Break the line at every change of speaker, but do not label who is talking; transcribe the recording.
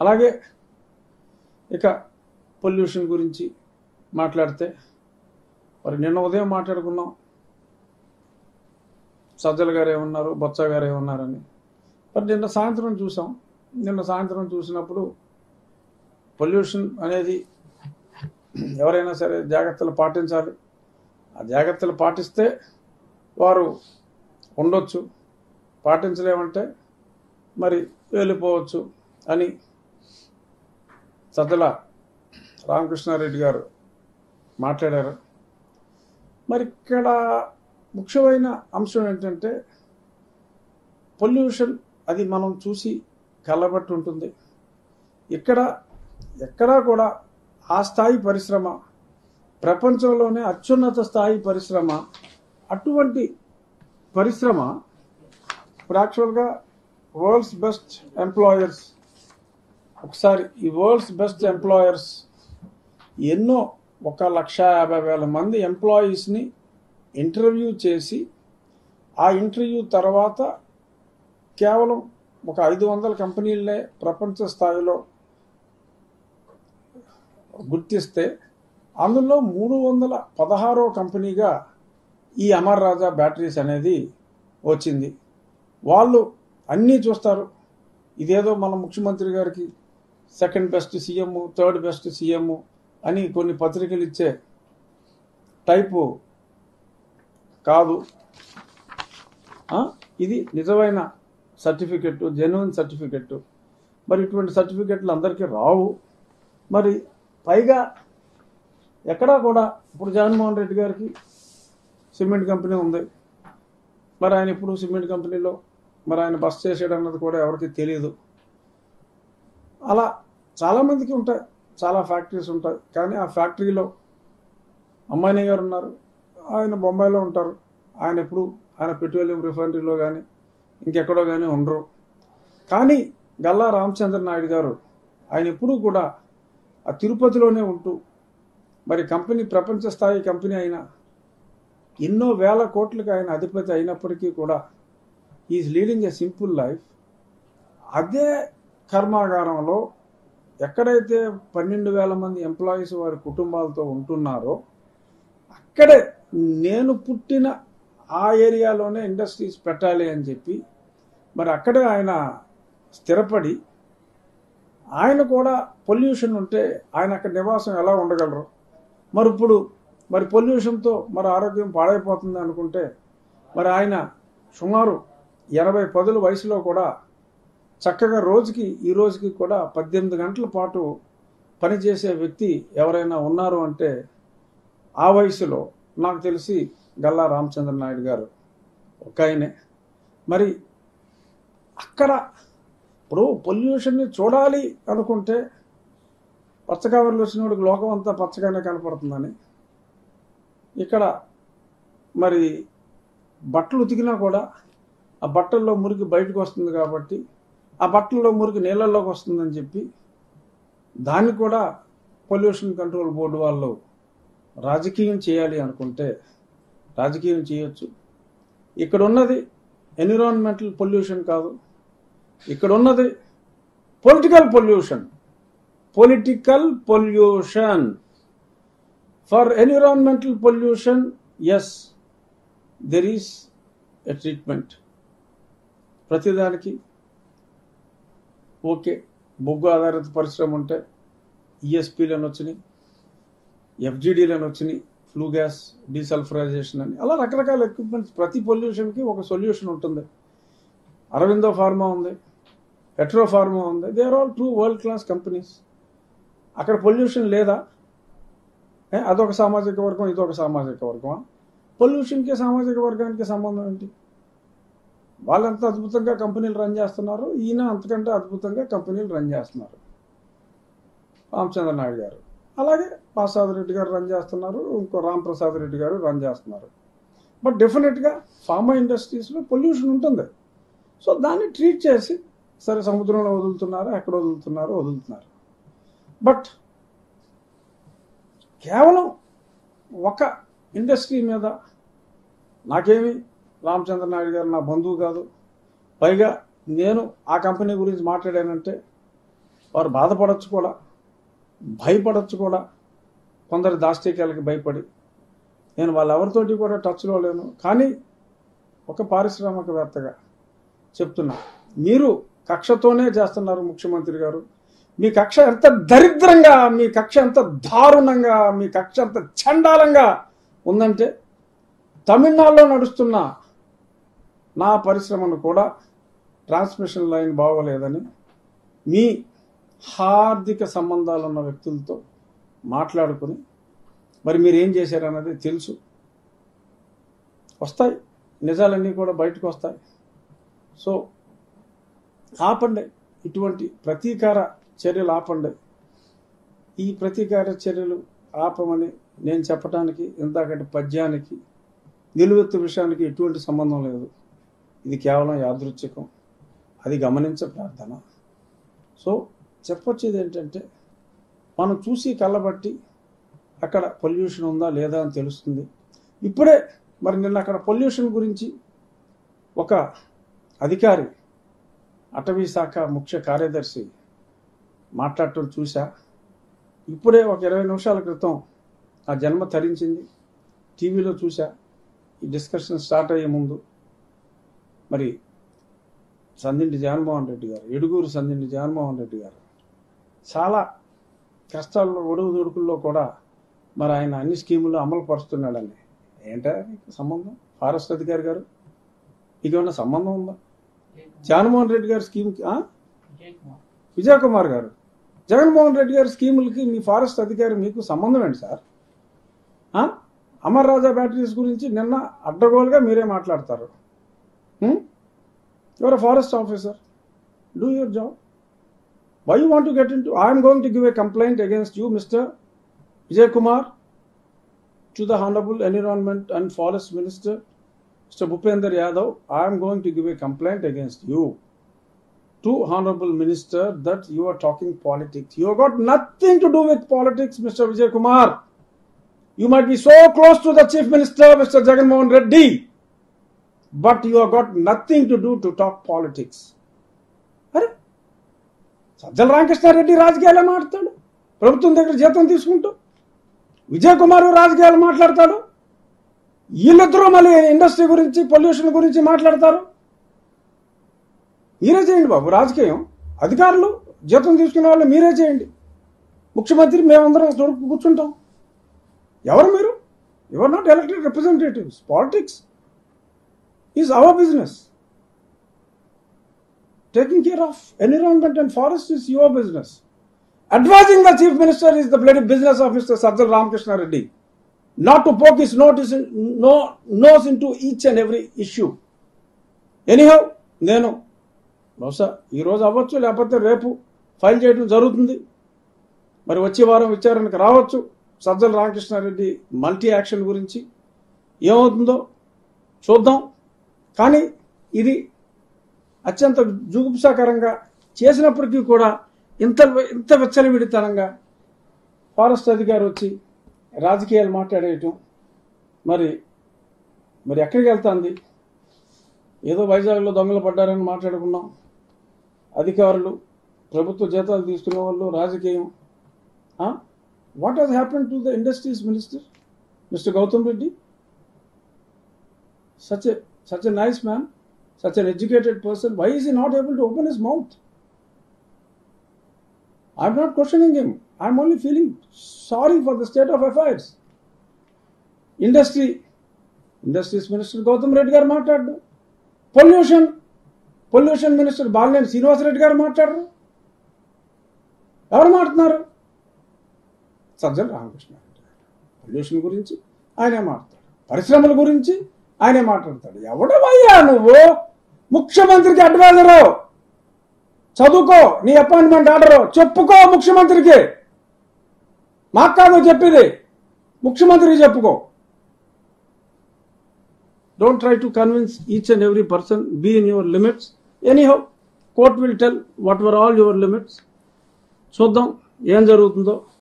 అలాగే ఇక పొల్యూషన్ గురించి మాట్లాడితే మరి నిన్న ఉదయం మాట్లాడుకున్నాం. సజ్జల గారు ఏమన్నారు బొత్స గారు ఏమన్నారని. మరి నిన్న సాయంత్రం చూసాం. నిన్న సాయంత్రం చూసినప్పుడు పొల్యూషన్ అనేది ఎవరైనా సరే జాగ్రత్తలు పాటించాలి. ఆ జాగ్రత్తలు పాటిస్తే వారు ఉండొచ్చు. పాటించలేమంటే మరి వెళ్ళిపోవచ్చు అని సజ్జల రామకృష్ణారెడ్డి గారు మాట్లాడారు. మరి ఇక్కడ ముఖ్యమైన అంశం ఏంటంటే పొల్యూషన్ అది మనం చూసి కళ్ళబట్టి ఉంటుంది. ఇక్కడ ఎక్కడా కూడా ఆ స్థాయి పరిశ్రమ ప్రపంచంలోనే అత్యున్నత స్థాయి పరిశ్రమ అటువంటి పరిశ్రమ ఇప్పుడు యాక్చువల్గా వరల్డ్స్ బెస్ట్ ఎంప్లాయర్స్ ఒకసారి ఈ వరల్డ్స్ బెస్ట్ ఎంప్లాయర్స్ ఎన్నో ఒక లక్ష యాభై వేల మంది ఎంప్లాయీస్ని ఇంటర్వ్యూ చేసి ఆ ఇంటర్వ్యూ తర్వాత కేవలం ఒక ఐదు వందల కంపెనీలనే ప్రపంచ స్థాయిలో గుర్తిస్తే అందులో మూడు వందల పదహారో కంపెనీగా ఈ అమర్ రాజా బ్యాటరీస్ అనేది వచ్చింది. వాళ్ళు అన్నీ చూస్తారు. ఇదేదో మన ముఖ్యమంత్రి గారికి second best CM third best CM అని కొన్ని పత్రికలు ఇచ్చే టైపు కాదు. ఇది నిజమైన సర్టిఫికెట్ జెన్యున్ సర్టిఫికెట్. మరి ఇటువంటి సర్టిఫికెట్లు అందరికీ రావు. మరి పైగా ఎక్కడా కూడా ఇప్పుడు జగన్మోహన్ రెడ్డి గారికి సిమెంట్ కంపెనీ ఉంది. మరి ఆయన ఇప్పుడు సిమెంట్ కంపెనీలో మరి ఆయన బస్ చేసాడు అన్నది కూడా ఎవరికి తెలియదు అలా చాలామందికి ఉంటాయి. చాలా ఫ్యాక్టరీస్ ఉంటాయి. కానీ ఆ ఫ్యాక్టరీలో అమ్మాయిని గారు ఉన్నారు. ఆయన బొంబాయిలో ఉంటారు. ఆయన ఎప్పుడు ఆయన పెట్రోలియం రిఫైనరీలో కానీ ఇంకెక్కడో కానీ ఉండరు. కానీ గల్లా రామచంద్ర నాయుడు గారు ఆయన ఎప్పుడూ కూడా ఆ తిరుపతిలోనే ఉంటూ మరి కంపెనీ ప్రపంచ స్థాయి కంపెనీ అయినా ఎన్నో వేల కోట్లకు ఆయన అధిపతి అయినప్పటికీ కూడా is leading a simple life అదే కర్మాగారంలో ఎక్కడైతే పన్నెండు వేల మంది ఎంప్లాయీస్ వారి కుటుంబాలతో ఉంటున్నారో అక్కడే నేను పుట్టిన ఆ ఏరియాలోనే ఇండస్ట్రీస్ పెట్టాలి అని చెప్పి మరి అక్కడే ఆయన స్థిరపడి ఆయన కూడా పొల్యూషన్ ఉంటే ఆయన అక్కడ నివాసం ఎలా ఉండగలరు? మరి ఇప్పుడు మరి పొల్యూషన్తో మరి ఆరోగ్యం పాడైపోతుంది అనుకుంటే మరి ఆయన సుమారు ఎనభై పదుల వయసులో కూడా చక్కగా రోజుకి ఈ రోజుకి కూడా పద్దెనిమిది గంటల పాటు పనిచేసే వ్యక్తి ఎవరైనా ఉన్నారు అంటే ఆ వయసులో నాకు తెలిసి గల్లా రామచంద్ర నాయుడు గారు ఒక ఆయనే. మరి అక్కడ ఇప్పుడు పొల్యూషన్ని చూడాలి అనుకుంటే పచ్చగా వచ్చిన వాడికి లోకం అంతా పచ్చగానే కనపడుతుందని. ఇక్కడ మరి బట్టలు ఉతికినా కూడా ఆ బట్టల్లో మురికి బయటకు వస్తుంది కాబట్టి ఆ బట్టల్లో మురికి నీళ్ళల్లోకి వస్తుందని చెప్పి దాన్ని కూడా పొల్యూషన్ కంట్రోల్ బోర్డు వాళ్ళు రాజకీయం చేయాలి అనుకుంటే రాజకీయం చేయొచ్చు. ఇక్కడ ఉన్నది ఎన్విరాన్మెంటల్ పొల్యూషన్ కాదు. ఇక్కడ ఉన్నది political pollution. Political pollution. For environmental pollution yes there is a treatment ప్రతిదానికి ఓకే. బొగ్గు ఆధారిత పరిశ్రమ ఉంటే ఈఎస్పీలను వచ్చినాయి ఎఫ్జిడీలను వచ్చినాయి ఫ్లూ గ్యాస్ డీసల్ఫరైజేషన్ అని. అలా రకరకాల ఎక్విప్మెంట్స్ ప్రతి పొల్యూషన్కి ఒక సొల్యూషన్ ఉంటుంది. అరవిందో ఫార్మా ఉంది పెట్రో ఫార్మా ఉంది. They are all true world class companies అక్కడ పొల్యూషన్ లేదా? అదొక సామాజిక వర్గం ఇదొక సామాజిక వర్గమా? పొల్యూషన్కి సామాజిక వర్గానికి సంబంధం ఏంటి? వాళ్ళంత అద్భుతంగా కంపెనీలు రన్ చేస్తున్నారు. ఈయన అంతకంటే అద్భుతంగా కంపెనీలు రన్ చేస్తున్నారు. రామచంద్ర నాయుడు గారు. అలాగే ప్రసాద్ రెడ్డి గారు రన్ చేస్తున్నారు. ఇంకో రామప్రసాద్ రెడ్డి గారు రన్ చేస్తున్నారు. బట్ డెఫినెట్గా ఫార్మా ఇండస్ట్రీస్లో పొల్యూషన్ ఉంటుంది. సో దాన్ని ట్రీట్ చేసి సరే సముద్రంలో వదులుతున్నారు ఎక్కడ వదులుతున్నారు వదులుతున్నారు. బట్ కేవలం ఒక ఇండస్ట్రీ మీద నాకేమి రామచంద్ర నాయుడు గారు నా బంధువు కాదు. పైగా నేను ఆ కంపెనీ గురించి మాట్లాడానంటే వారు బాధపడచ్చు కూడా భయపడచ్చు కూడా కొందరు దాష్టికాలకి భయపడి. నేను వాళ్ళెవరితోటి కూడా టచ్లో లేను. కానీ ఒక పారిశ్రామికవేత్తగా చెప్తున్నా మీరు కక్షతోనే చేస్తున్నారు ముఖ్యమంత్రి గారు. మీ కక్ష ఎంత దరిద్రంగా మీ కక్ష ఎంత దారుణంగా మీ కక్ష ఎంత చండాలంగా ఉందంటే తమిళనాడులో నడుస్తున్న నా పరిశ్రమను కూడా ట్రాన్స్మిషన్ లైన్ బాగోలేదని మీ హార్దిక సంబంధాలు ఉన్న వ్యక్తులతో మాట్లాడుకుని మరి మీరు ఏం చేశారన్నది తెలుసు. వస్తాయి. నిజాలన్నీ కూడా బయటకు వస్తాయి. సో ఆపండి. ఇటువంటి ప్రతీకార చర్యలు ఆపండి. ఈ ప్రతీకార చర్యలు ఆపమని నేను చెప్పడానికి ఇంతకంటే పద్యానికి నిలువెత్తు విషయానికి ఎటువంటి సంబంధం లేదు. ఇది కేవలం యాదృచ్ఛికం. అది గమనించే ప్రార్థన. సో చెప్పొచ్చేది ఏంటంటే మనం చూసి కళ్ళబట్టి అక్కడ పొల్యూషన్ ఉందా లేదా అని తెలుస్తుంది. ఇప్పుడే మరి నిన్న అక్కడ పొల్యూషన్ గురించి ఒక అధికారి అటవీ శాఖ ముఖ్య కార్యదర్శి మాట్లాడటం చూసా ఇప్పుడే ఒక ఇరవై నిమిషాల క్రితం ఆ జన్మ తరించింది. టీవీలో చూసా ఈ డిస్కషన్ స్టార్ట్ అయ్యే ముందు మరి సందింటి జగన్మోహన్ రెడ్డి గారు ఎడుగూరు సందింటి జగన్మోహన్ రెడ్డి గారు చాలా కష్టాల్లో ఒడుగు దొడుకుల్లో కూడా మరి ఆయన అన్ని స్కీములు అమలు పరుస్తున్నాడని. ఏంటా సంబంధం? ఫారెస్ట్ అధికారి గారు? ఇకేమన్నా సంబంధం ఉందా? జగన్మోహన్ రెడ్డి గారి స్కీమ్కి విజయకుమార్ విజయ్ కుమార్ గారు. జగన్మోహన్ రెడ్డి గారి స్కీములకి మీ ఫారెస్ట్ అధికారి మీకు సంబంధం ఏంటి సార్? అమర్ రాజా బ్యాటరీస్ గురించి నిన్న అడ్డగోలుగా మీరే మాట్లాడతారు. Hmm? You are a forest officer. Do your job. Why you want to get into? I am going to give a complaint against you, Mr. Vijay Kumar, to the Honorable Environment and Forest Minister, Mr. Bhupender Yadav. I am going to give a complaint against you to Honorable Minister that you are talking politics. You have got nothing to do with politics, Mr. Vijay Kumar. You might be so close to the Chief Minister, Mr. Jagannath Reddy. But you have nothing to do to to politics politics. అరే? సజ్జల రామకృష్ణారెడ్డి రాజకీయాలే మాట్లాడతాడు? ప్రభుత్వం దగ్గర జీతం తీసుకుంటూ విజయ్ కుమార్ రాజకీయాలు మాట్లాడతాడు? వీళ్ళిద్దరూ మళ్ళీ ఇండస్ట్రీ గురించి పొల్యూషన్ గురించి మాట్లాడతారు? మీరే చేయండి బాబు రాజకీయం. అధికారులు జీతం తీసుకునే వాళ్ళు మీరే చేయండి. ముఖ్యమంత్రి మేమందరం తొడుకు కూర్చుంటాం. ఎవరు మీరు? ఎవరు? Not elected representatives politics. Is our business taking care of environment and forest is your business advising the chief minister is the blood business of mister Sajjal Ramakrishna Reddy not to poke his notice no, nose into each and every issue. Anyhow నేను బహుశా ఈరోజు అవ్వచ్చు లేకపోతే రేపు file చేయడం జరుగుతుంది. మరి వచ్చే వారం విచారణకు రావచ్చు. సజ్జల రామకృష్ణారెడ్డి మల్టీ యాక్షన్ గురించి ఏమవుతుందో చూద్దాం. కానీ ఇది అత్యంత జుగుప్సాకరంగా చేసినప్పటికీ కూడా ఇంత ఇంత విచ్చలవిడితనంగా ఫారెస్ట్ అధికారి వచ్చి రాజకీయాలు మాట్లాడేయటం మరి మరి ఎక్కడికి వెళ్తుంది? ఏదో వైజాగ్లో దొంగలు పడ్డారని మాట్లాడుకున్నాం. అధికారులు ప్రభుత్వ జీతాలు తీసుకునే వాళ్ళు రాజకీయం. What has happen to the industries minister mister Gautam Reddy such such a nice man such an educated person why is he not able to open his mouth I'm not questioning him I'm only feeling sorry for the state of affairs industry industries minister Gautam Reddy గారు మాట్లాడు pollution pollution minister Balineni Srinivasa Reddy గారు మాట్లాడరు. ఎవరు మాట్లాడుతున్నారు? Sajjala Ramakrishna pollution గురించి ఆయనే మాట్లాడతారు. పరిశ్రమల గురించి ఆయనే మాట్లాడతాడు. ఎవడవయ్యా నువ్వు? ముఖ్యమంత్రికి అడ్వైజరు. చదువుకో నీ అపాయింట్మెంట్ ఆర్డరు. చెప్పుకో ముఖ్యమంత్రికి. మాకు కాదు చెప్పేది. ముఖ్యమంత్రికి చెప్పుకో. Don't try to convince each and every person be in your limits anyhow court will tell what were all your limits చూద్దాం ఏం జరుగుతుందో.